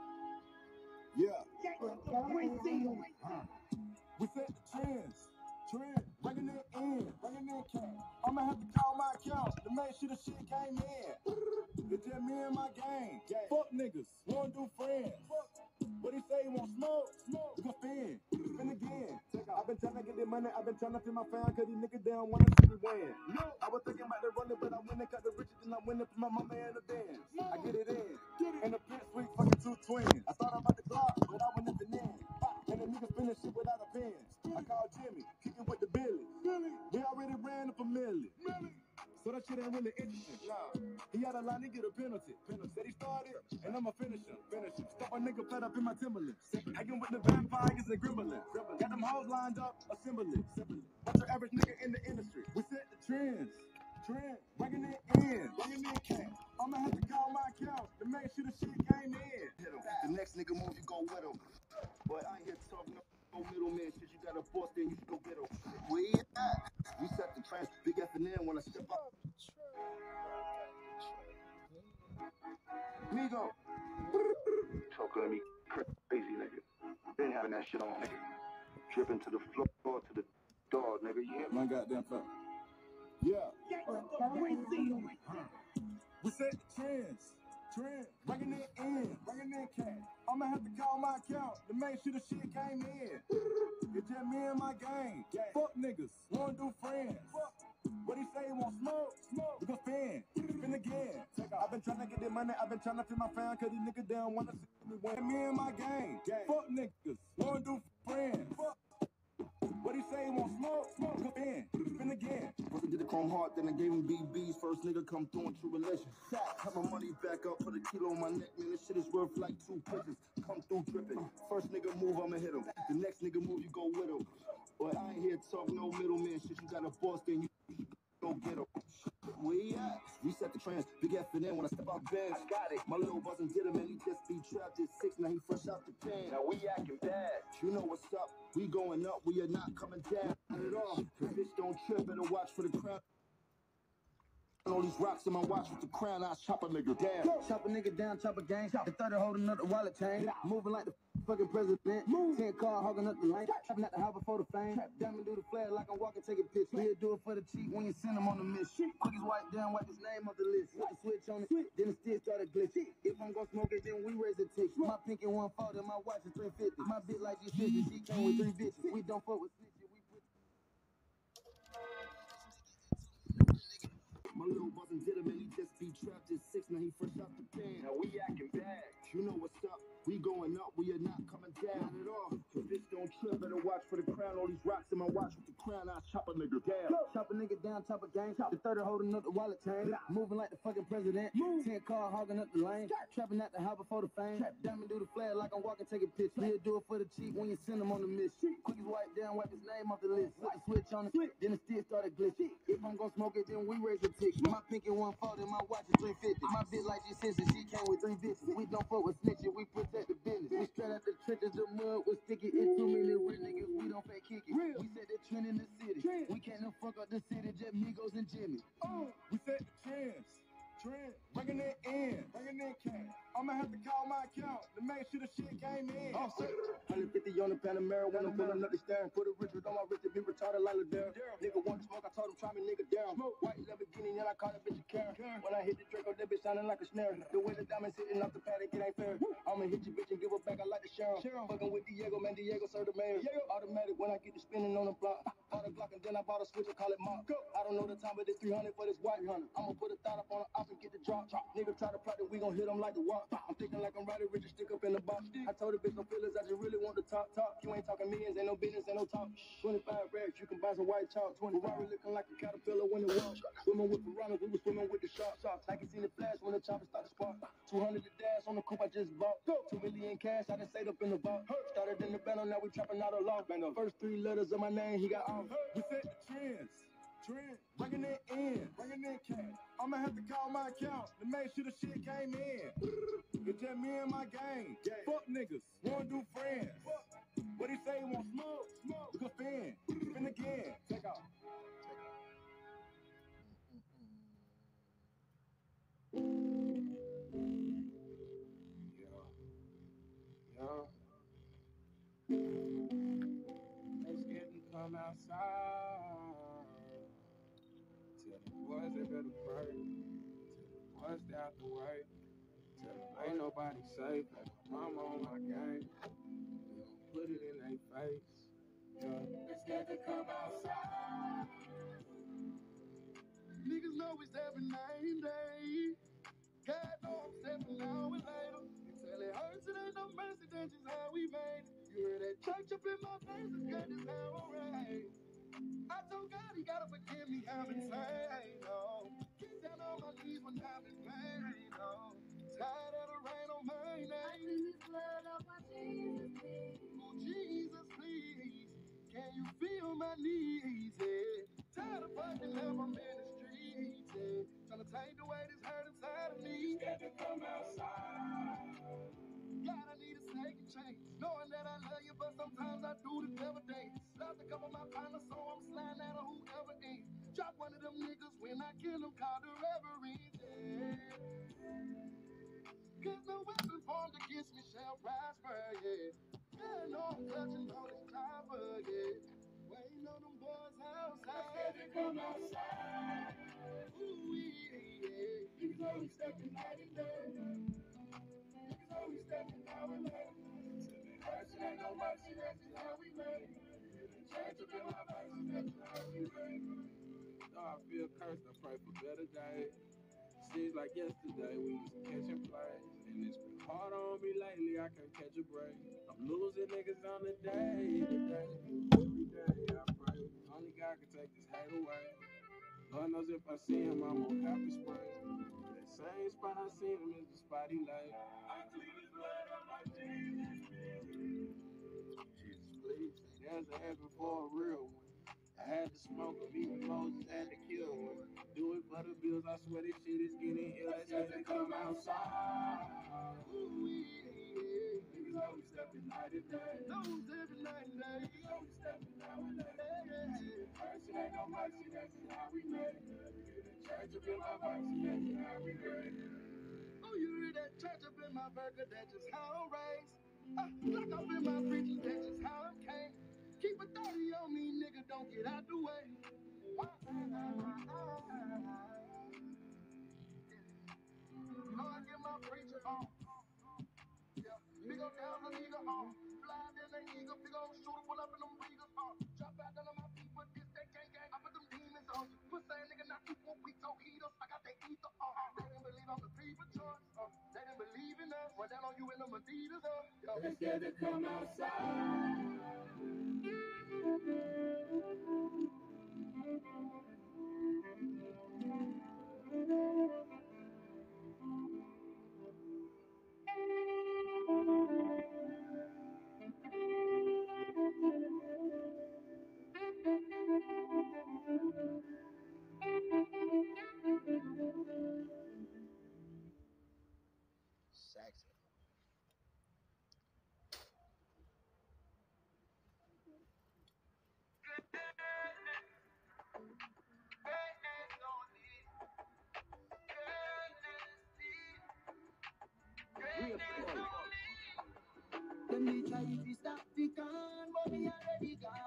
Yeah. We set the trends. Trend, bringing it in, bringing in cash. I'ma have to call my account to make sure the shit came in. It's just me and my gang. Fuck niggas, wanna do friends. What he say, he want smoke? Smoke. Gon' spin, spin again. I've been trying to get the money, I've been trying to feed my fam, cause these niggas down wanna see me win. No. I was thinking about the running, but I went and cut the riches, and I went and put my mama in the Benz. I get it in, Get it. and the pit sweet fucking two twins. I thought I'm about the clock, but I went even in. And niggas finish shit without a pen. I called Jimmy, kicking with the Billy. Billy. We already ran up a million. So that shit ain't really interesting. Nah. He had a line to get a penalty. penalty. Said he started, and I'ma finish him. Finish him. Stop a nigga fed up in my Timberlands. Hanging with the vampires and gremlins. Got them hoes lined up, assembly. Bunch of average nigga in the industry. We set the trends. Trend, bringing it in, bringing in cash. I'ma have to call my account to make sure the shit came in. The next nigga move, you go with him. But I ain't here talking no, middleman shit. You got a boss, then you go get him. Where you at? We set the trends. Big F and N when I step up. Migo. Talking to me crazy, nigga. Been having that shit on, nigga. Dripping to the floor, to the door, nigga. You hear me? My goddamn cup. Yeah. We set the trends. Trend, bringing it in, bringing in cash. I'ma have to call my account to make sure the shit came in. It's just me and my gang. Fuck niggas, wanna do friends. What he say, he want smoke? Smoke. We gon' spin, spin again. I've been trying to get the money, I've been trying to feed my fam, cause these niggas down wanna see me win. Me and my gang. Fuck niggas, wanna do friends. What he say, he want smoke? Smoke. We gon' spin, again. Once I did the chrome heart, then I gave him BBs. First nigga come through in true relation. Got my money back up, put a kilo on my neck, man. This shit is worth like two pitches. Come through dripping. First nigga move, I'ma hit him. The next nigga move, you go with him. But I ain't here talk no middleman shit. You got a boss, then you go get him. He at? We set the trends. Big F and N when I step out bed. I got it. My little buzzin' did him and he just be trapped at six. Now he fresh out the pen. Now we acting bad. You know what's up. We going up. We are not coming down at all. Cause bitch don't trip. Better watch for the crowd. All these rocks in my watch with the crown, I chop a nigga down. Chop a nigga down, chop a gang. Chop. The 30 holding up the wallet chain. Moving like the fucking president. Ten car hogging up the lane. Trapping at the house before the fame. Diamond do the flag like I'm walking, taking pictures. He'll do it for the cheap when you send him on the mission. Quick as white down, wipe his name off the list. Put the switch on it, then the still started glitching. If I'm gonna smoke it, then we raise the tick. My pink in 140, my watch is 350. My bitch like G50, she came with three bitches. We don't fuck with snitches. We put My little him and just be trapped at six. Now he fresh out the pen. Now we acting bad. You know what's up. We going up. We are not coming down at all. Cause this don't trip. Better watch for the crown. All these rocks in my watch with the crown. I chop a nigga down. Chop a nigga down, chop a gang. The 30 holding up the wallet chain. Moving like the fucking president. Ten car hogging up the lane. Trapping out the house before the fame. Diamond do the flag like I'm walking, taking pictures. He'll do it for the cheap when you send him on the mission. Quick as white down, wipe his name off the list. Put the switch on it, then the still started glitching. If I'm gonna smoke it, then we raise the tick. My pinky pink in 140, my watch is 350. My bitch like G60, she came with three bitches. We don't fuck with snitches, we protect the business. We straight out the trenches, the mud was sticky. It's too many real niggas, we don't fake kick it. We set the trend in the city. We can't no fuck up the city, just Migos and Jimmy. Oh, we set the trends. Trend, bringing it in, bringing in cash. I'ma have to call my account to make sure the shit came in. Oh, shit. 150 on the Panamera when I'm pulling up the staring. Put a Richard on my wrist to be retarded like Ladera. Nigga want smoke, I told him try me nigga down. White Lamborghini, and I call that bitch a Karen. When I hit the Draco, that bitch sounding like a snare. The way the diamonds sitting off the paddock, it ain't fair. I'ma hit your bitch and give her back, I like the sheriff. Fucking with Diego, man, Diego, sir, the mayor. Automatic when I get to spinning on the block. Bought a Glock and then I bought a switch and call it Mark. I don't know the time, but it's 300 for this white hunter. I'ma put a thought up on the op and get the drop. Nigga try to plot that we gon' hit him like the I'm thinking like I'm Roddy Richard, stick up in the box. I told the bitch no feelings, I just really want the top top. You ain't talking millions, ain't no business, ain't no talk. 25 racks, you can buy some white chalk. 20 Ferrari looking like a caterpillar when it walks. Swimming with piranhas, we was swimming with the sharks. I can see the flash when the chopper to spark. 200 the dash on the coupe I just bought. 2 million cash, I done saved up in the vault. Started in the battle, now we trapping out a law. First three letters of my name, he got off. We set the trends. Trend, bringing it in, bringing in cash. I'ma have to call my account to make sure the shit came in. It's just me and my gang. Fuck niggas, wanna do friends. What he say, he want smoke? Smoke. Can spin, spin again. Take off. Yeah. They scared to come outside. The they better pray. Boys stay out the way. Ain't nobody safe. Mama on my game. Put it in their face. Yeah. Scared to come outside. Niggas know we stepping nine day. God know I'm stepping now and later. Tell it hurts, it ain't no mercy, that's just how we made it. You hear that church up in my face, it's good as how I raised. I told God he gotta forgive me, I've been saying, no. Get down on my knees when I'm in pain, no. Tired of the rain on my name. I see his blood on my Jesus, please. Oh, Jesus, please. Can you feel my needs? Yeah. Tired of fucking love, I'm in the streets. Yeah. Trying to take away this hurt inside of me. Got to come outside. God, I need a second chance. Knowing that I love you, but sometimes I do the devil dance. Couple my partners, so I'm sliding out of whoever ain't. Drop one of them niggas when I kill them, call the reverend. Yeah. Cause no weapon formed against me shall prosper, yeah. Yeah, I know I'm clutching on this copper, yeah. Waiting on them boys outside. Scared to come outside. Ooh, yeah, yeah. Niggas always stepping night and day. Niggas always stepping now and later. Mercy ain't no mercy, that's how we made it. I feel cursed, I pray for better days. Seems like yesterday we was catching plays. And it's been hard on me lately, I can't catch a break. I'm losing niggas on the day to day. Every day I pray. Only God can take this hate away. Lord knows if I see him, I'm have to spray. That same spot I see him is the spot he lay. I plead his blood on my Jesus. There's a heaven for a real one. I had to smoke him, even Moses had to kill one. Do it for the bills, I swear this shit is getting ill. Have to come outside. Ooh, stepping night and day. Always stepping. Mercy ain't no mercy, that's just how we made it. Church up in my that's just how we made it. Oh, you hear that church up in my burger, that's just how I'm raised. Uh, lock up in my preaching, that's just how I came. Keep a 30 on me, nigga, don't get out the way. Lord, get my preacher on. Yeah, big up down the nigga on. Fly in the eagle, big old shooter, pull up in them regal on. Drop out none of my people, this that gang gang. I put them demons on. Pussy ass nigga, not four weeks, so heaters. I got that ether on. Believe the. Uh, they didn't believe in us. Down on you in uh. Yo, They scared to come outside. Saxophone. They try to stop the gun, but me already gone.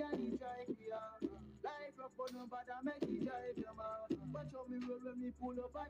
Life up on no bother, make it drive your man. Watch how me roll when me pull up on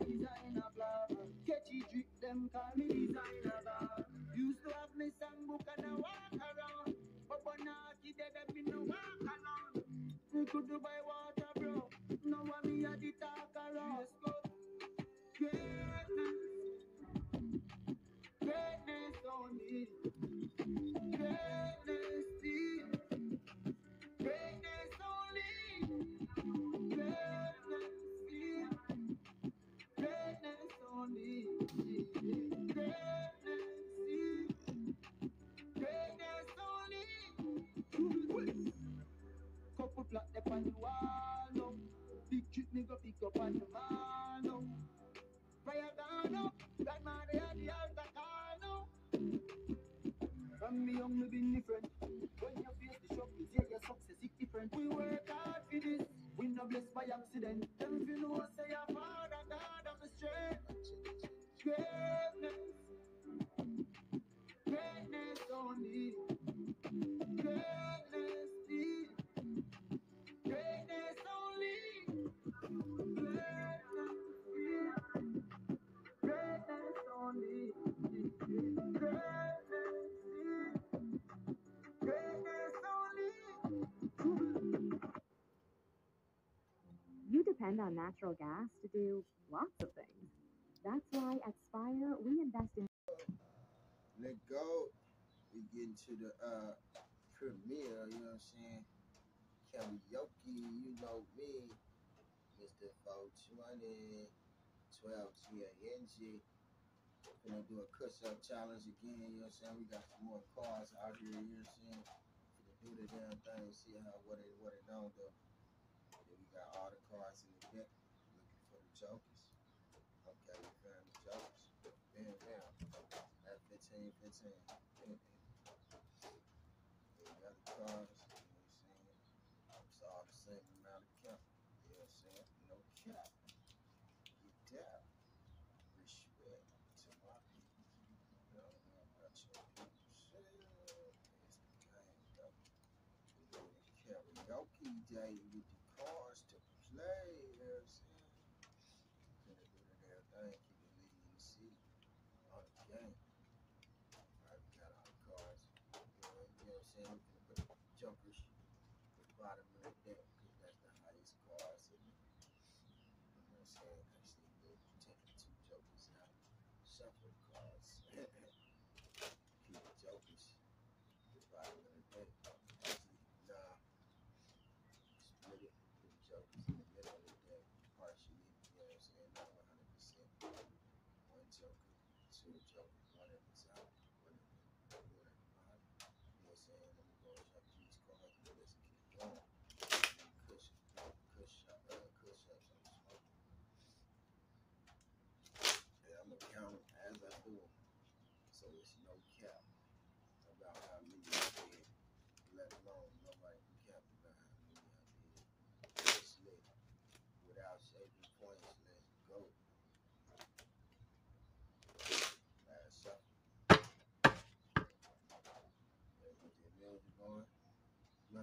accident. depend on natural gas to do lots of things. That's why at Spire we invest in. Let go. We get into the uh, premiere. You know what I'm saying? Karaoke. You know me, Mr. 420, 12 GANG. Gonna do a cuss up challenge again. You know what I'm saying? We got some more cars out here. You know what I'm saying? do the damn thing, see how what it what it don't do. Then we got all the cars in the jokers. Okay, we found the jokers. At 15, 15. Been there. The cars, you know what I'm saying? It's all the same amount of cap. You know what I'm saying? No cap. You doubt. Respect to my people. You know, about your people. Shit. It's the game, though. Karaoke day with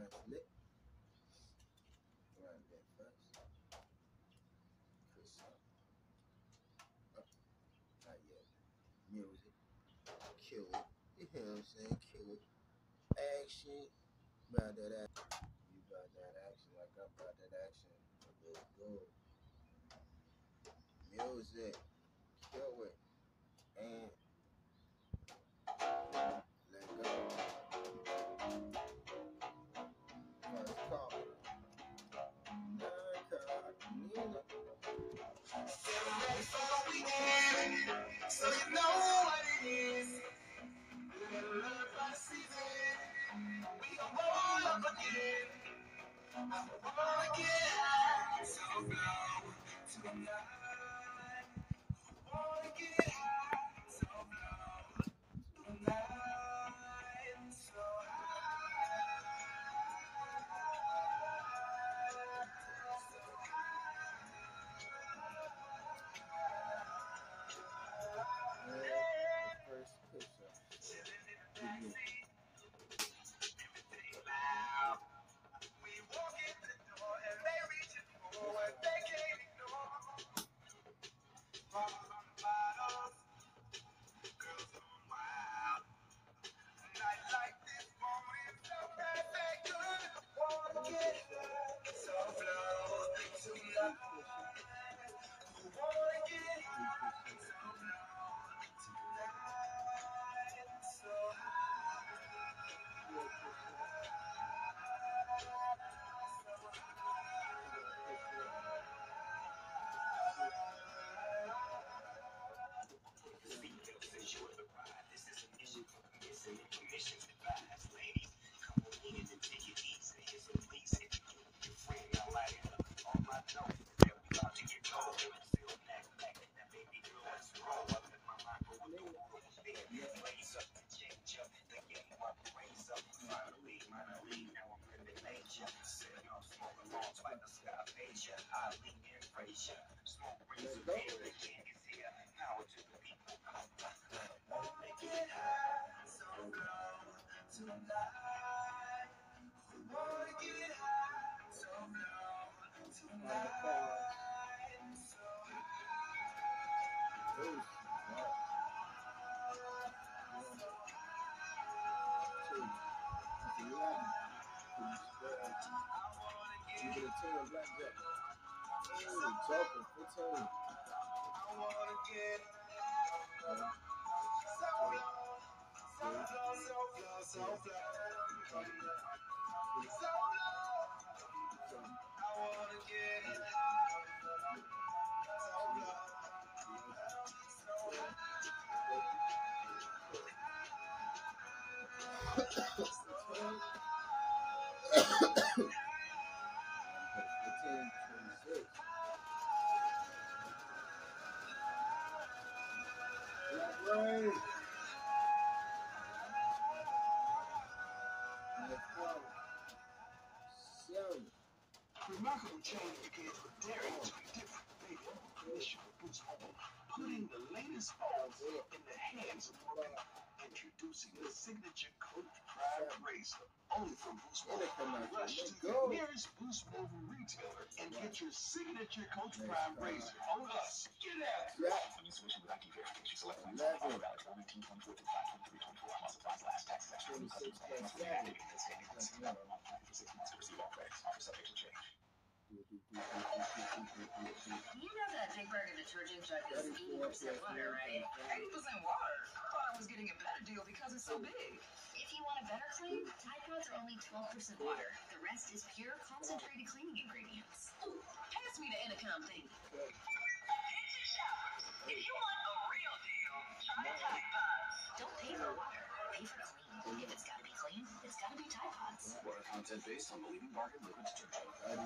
First. Chris up. up. Not yet. Music. Kill it. You hear what I'm saying? Kill it. Action. About that action. You about that action like I'm that action. Let's go. Music. Missing Keep it a 10, blackjack. Ooh, joker, 15. Right. Seven. Remarkable change different. Putting the latest in the hands of. Introducing the signature Coach Prime razr, only from Boost Mobile. Rush to your nearest Mobile and get your signature Coach Prime razr on us. Get out! When you switch with ID verification, select on auto valid for 19, 24, 25, 23, 24 while supplies last. Taxes extra. Customs plans must be activated and standing with $7 a month plan for six months to receive all credits. Offer subject to change. You know that Big Burger detergent jug is 80% water, right? 80% water? I thought I was getting a better deal because it's so big. If you want a better clean, Tide Pods are only 12% water. The rest is pure concentrated cleaning ingredients. Pass me the intercom thing. If you want a real deal, try Tide Pods. Don't pay for water, pay for clean. If it's gotta be clean, it's gotta be Tide Pods. Water content based on the leading market liquid detergent. Uh,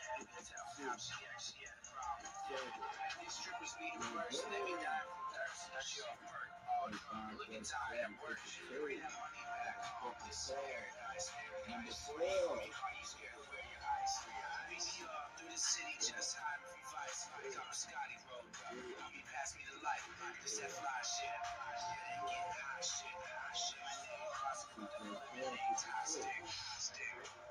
These be the worst. Let me die from thirst. That's your work. No. Look at at work. Bring that money back. This scared. I scared. Number 12. Are you scared of where your eyes? Beat me up through the city. The. High shit. Ace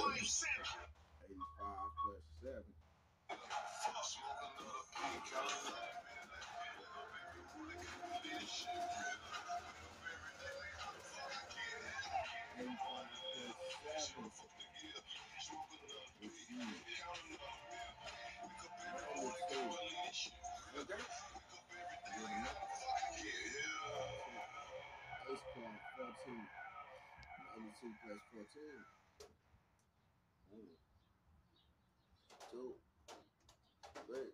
14. 92 plus 14. Oh, dope. But